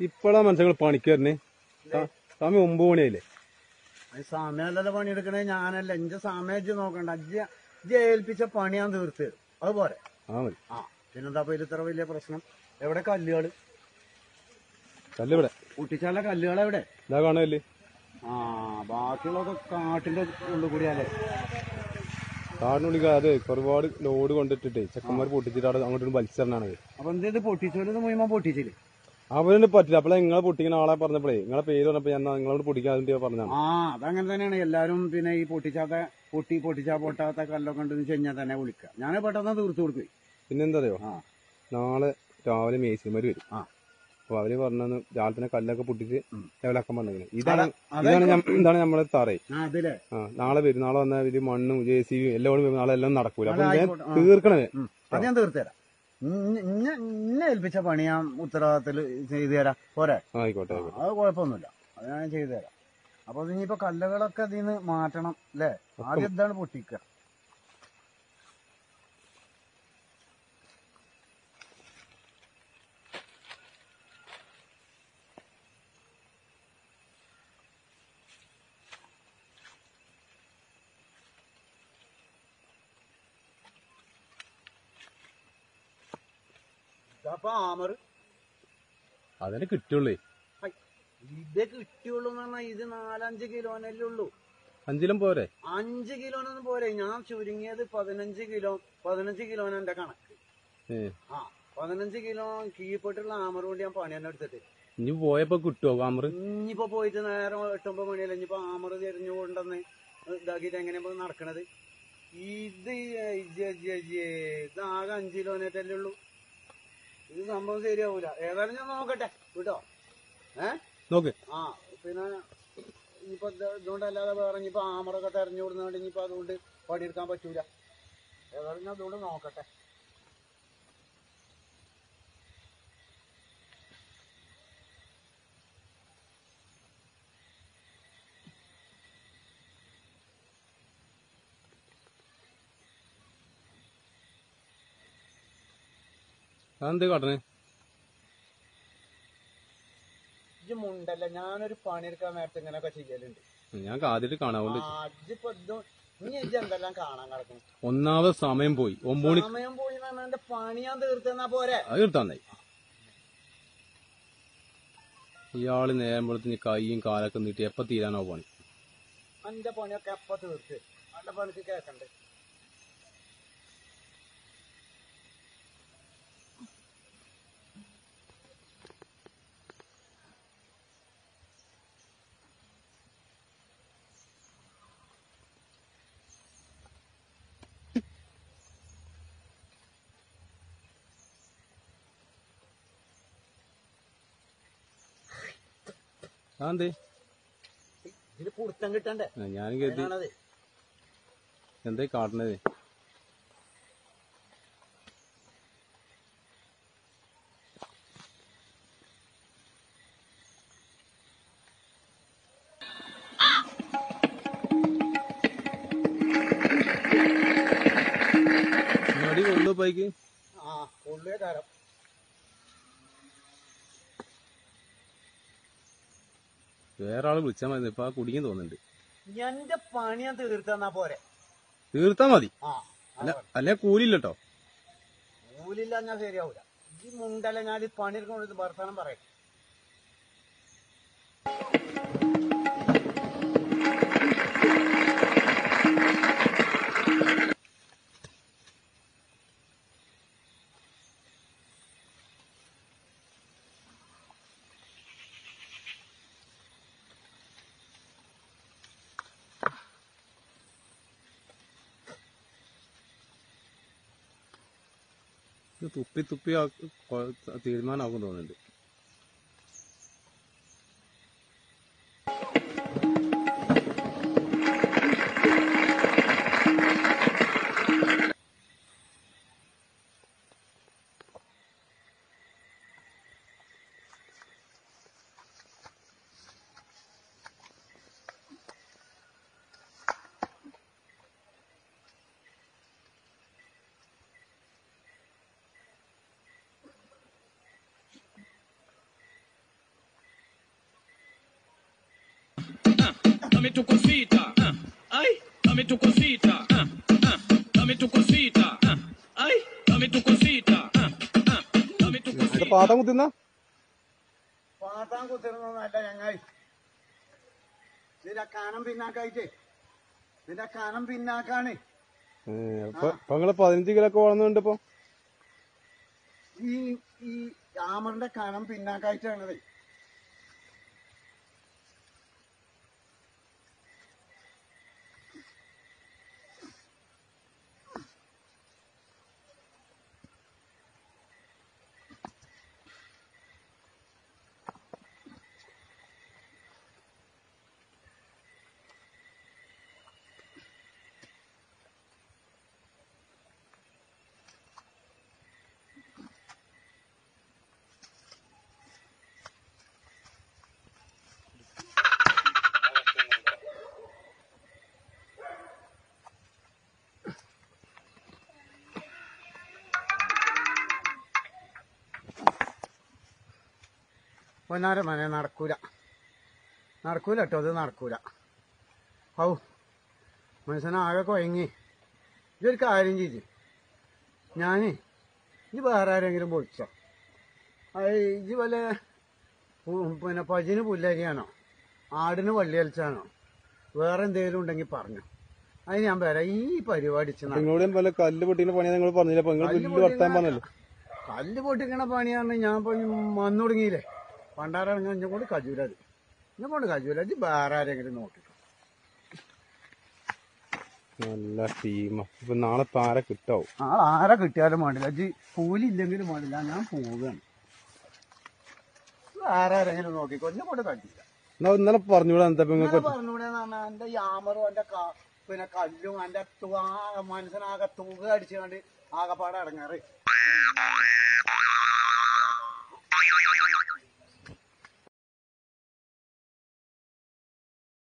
ഇപ്പോഴാ മനസ്സുകൾ പണിക്ക് വരണേ. സമയം ഒമ്പത് മണിയായില്ലേ? സമയമല്ലല്ലോ പണിയെടുക്കണേ. ഞാനല്ല. എന്റെ സമയം നോക്കണ്ട. അജ്ജ ഇജ്ജ് ഏൽപ്പിച്ച പണിയാൻ തീർത്ത് അത് അതുപോലെ ആ പിന്നെന്താ ഇപ്പൊ ഇത്ര വലിയ പ്രശ്നം? എവിടെ കല്ലുകൾ? കല്ലിവിടെ. കുട്ടിച്ചാല കല്ലുകൾ എവിടെ? ഇതാ കാണുമല്ലേ ആ ബാക്കിയുള്ളതൊക്കെ കാട്ടിന്റെ ഉള്ളിൽ കൂടിയാലേ. കാടിനുള്ളിൽ അതെ ഒരുപാട് ലോഡ് കൊണ്ടിട്ടിട്ടേ. ചെക്കന്മാർ പൊട്ടിച്ചിട്ട് അവിടെ അങ്ങോട്ട് വലിച്ചെറിഞ്ഞാണ് അപ്പൊ എന്ത് പൊട്ടിച്ചോലത് മുഴുവൻ പൊട്ടിച്ചില്ലേ? അവരെ പറ്റില്ല. അപ്പൊ നിങ്ങളെ പൊട്ടിക്കുന്ന ആളെ പറഞ്ഞപ്പോഴേ നിങ്ങളെ പേര് പറഞ്ഞപ്പോ ഞാൻ നിങ്ങളോട് പൊട്ടിക്കാതെ പറഞ്ഞാണ് ആ അതങ്ങനെ തന്നെയാണ്. എല്ലാരും പിന്നെ ഈ പൊട്ടിച്ചാത്ത പൊട്ടി പൊട്ടിച്ചാ പൊട്ടാത്ത കല്ലൊക്കെ ഉണ്ടെന്ന് വെച്ച് കഴിഞ്ഞാൽ തന്നെ വിളിക്കുക ഞാൻ പെട്ടെന്ന് തീർത്തു കൊടുക്കും. പിന്നെ എന്താ അറിയോ. നാളെ രാവിലെ മേശിമാര് വരും. അപ്പൊ അവർ പറഞ്ഞു രാവിലെ കല്ലൊക്കെ പൊട്ടിച്ച്. ലെവലാക്കാൻ പറഞ്ഞു ഇതാണ് ഇതാണ് നമ്മളെ തറേ. നാളെ വരും നാളെ വന്നാൽ മണ്ണും ജെ സി ബിയും എല്ലാം കൂടി നാളെ എല്ലാം നടക്കൂല. അപ്പൊ ഞാൻ തീർക്കണേ. അത് ഞാൻ തീർത്തുതരാം ഇന്ന ഏൽപ്പിച്ച പണി ഞാൻ ഉത്തരവാദിത്തത്തിൽ ചെയ്തു തരാം. പോരെ? ആയിക്കോട്ടെ ആയിക്കോട്ടെ. അത് കുഴപ്പമൊന്നുമില്ല. അത് ഞാൻ ചെയ്തു തരാം. അപ്പൊ ഇനിയിപ്പോ കല്ലുകളൊക്കെ ഇതിൽ നിന്ന് മാറ്റണം അല്ലേ? ആദ്യം ഇതാണ് പൊട്ടിക്കുക? അപ്പൊ ആമറ്. അതന്നെ കിട്ടുള്ളേ ഇത് കിട്ടിയുള്ളൂ എന്ന് പറഞ്ഞാൽ ഇത് നാലഞ്ച് കിലോനല്ലേ ഉള്ളൂ. അഞ്ചിലും പോരെ? അഞ്ച് കിലോനൊന്നും പോരെ. ഞാൻ ചുരുങ്ങിയത് പതിനഞ്ച് കിലോ പതിനഞ്ച് കിലോന് എന്റെ കണക്ക്. ആ പതിനഞ്ച് കിലോ കീഴ്പ്പെട്ടുള്ള ആമർ കൊണ്ട് ഞാൻ പണി തന്നെ എടുത്തിട്ട്. ഇനി പോയപ്പോ കിട്ടുവോ ആമർ ഇനിയിപ്പോ പോയിട്ട് നേരം എട്ടൊമ്പത് മണിയല്ല ഇനിയിപ്പോ ആമർ തിരിഞ്ഞു കൊണ്ടെന്ന് ഇതാക്കിട്ട് എങ്ങനെയാ നടക്കണത്? ഇത് ഇതാകെ അഞ്ച് കിലോനേറ്റല്ലേ ഉള്ളൂ. ഇത് സംഭവം ശരിയാവൂല. ഏതായാലും ഞാൻ നോക്കട്ടെ. കേട്ടോ? ഏ? നോക്ക്. ആ പിന്നെ ഇനിയിപ്പോ ഇതുകൊണ്ട് അല്ലാതെ വേറെ ഇനിയിപ്പോ ആമറൊക്കെ തെരഞ്ഞു കൊടുക്കുന്നുണ്ട് ഇനിയിപ്പോ അതുകൊണ്ട് പണിയെടുക്കാൻ പറ്റൂല. ഏതായാലും ഞാൻ അതുകൊണ്ട് നോക്കട്ടെ. അതെന്ത് കാട്ടണേ? ഇജ്ജ് മുണ്ടല്ല ഞാനൊരു പണിയെടുക്കാൻ നേരത്തെ ഇങ്ങനെയൊക്കെ ചെയ്യലുണ്ട്. ഞാൻ ആദ്യമായിട്ട് കാണാൻ ഇത് ഇജ്ജ് എന്തെല്ലാം കാണാൻ കിടക്കണം ഒന്നാമത് സമയം പോയി. ഒമ്പത് സമയം പോയി എന്ന് എന്റെ പണി ഞാൻ തീർത്തെന്നാ പോരെ? അത് എടുത്താന്നായി ഇയാൾ നേരമ്പോഴത്തിന് കൈയും കാലൊക്കെ നീട്ടി എപ്പ തീരാനോ പണി? എന്റെ പണിയൊക്കെ എപ്പ തീർത്ത്? അന്റെ പണിക്ക് കേക്കണ്ടേ? അതെന്തേ? കിട്ടണ്ടേ? ഞാൻ കരുതി. എന്തേ കാട്ടണത്? കൊണ്ടു പൈക്ക് ആ കൊള്ളിയ തരം. വേറെ ആൾ വിളിച്ചാൽ മതി. ഇപ്പൊ ആ കുടിക്കാൻ തോന്നുന്നുണ്ട്. എന്റെ പണി ഞാൻ തീർത്തെന്നാ പോരെ. തീർത്താ മതി. അല്ല അല്ലെ കൂലില്ലട്ടോ കൂലില്ല ഞാൻ ശരിയാവൂല. ഈ മുണ്ടല്ല ഞാൻ പണി പണിയെടുക്കുന്നത് വർത്താനം പറയാം. ഇത് തുപ്പി തുപ്പി ആ കൊ- തോന്നുന്നുണ്ട്. Dame tu cosita. Ay, dame tu cosita. Dame tu cosita. Ay, dame tu cosita. Dame tu cosita. പാട്ടം കുത്തുന്ന പാത്താൻ കുത്തിരുന്നല്ല ഞങ്ങായി നിന്റെ കാനം പിന്നാക്കായിട്ടേ നിന്റെ കാനം പിന്നാക്കാണ് ഇപ്പൊ ഇപ്പൊ നിങ്ങൾ പതിനഞ്ച് കിലോ ഒക്കെ വളർന്നുണ്ട് ഇപ്പൊ ഈ ഈ ആമറിന്റെ കനം പിന്നാക്കായിട്ടാണത് പൊന്നാരം മനെ നടക്കൂല. നടക്കൂല കേട്ടോ അത് നടക്കൂല. ഔ മനുഷ്യനാകെ കൊയങ്ങി. ഇതൊരു കാര്യം ചെയ്ത്. ഞാൻ ഇനി വേറെ ആരെങ്കിലും പൊളിച്ചോ ഇത് വല്ല പിന്നെ പജിന് പുല്ലരിയാണോ? ആടിന് വള്ളിയലിച്ചാണോ വേറെ എന്തെങ്കിലും ഉണ്ടെങ്കിൽ പറഞ്ഞു. അത് ഞാൻ വരാം ഈ പരിപാടി നിങ്ങളോടും കല്ല് പൊട്ടിക്കുന്ന പണിയാ നിങ്ങൾ പറഞ്ഞില്ല? കല്ല് പൊട്ടിക്കണ പണിയാണ് ഞാൻ ഇപ്പൊ വന്നു തുടങ്ങിയില്ലേ പണ്ടാരങ്ങ എന്നെ കൊണ്ട് കജൂല അത് എന്നെ കൊണ്ട് കജൂല ഇത് വേറെ ആരെങ്കിലും നോക്കി നല്ല ടീമാ ഇപ്പൊ നാളെ ഇപ്പൊ ആരെ കിട്ടാവും? നാളെ ആരെ കിട്ടിയാലും വേണ്ടില്ല. അജി കൂലി ഇല്ലെങ്കിലും വേണ്ടില്ല. ഞാൻ പോവുകയാണ്. വേറെ ആരെങ്കിലും നോക്കിക്കോ. എന്നെ കൊണ്ട് കണ്ടില്ല എന്നാ ഇന്നലെ പറഞ്ഞൂടാ എന്താ പറഞ്ഞൂടെ എന്റെ യാമറും എന്റെ പിന്നെ കല്ലും എന്റെ മനസ്സിനാകെ തൂക അടിച്ചുകൊണ്ട് ആകെപ്പാടെ ഇടങ്ങാറ്.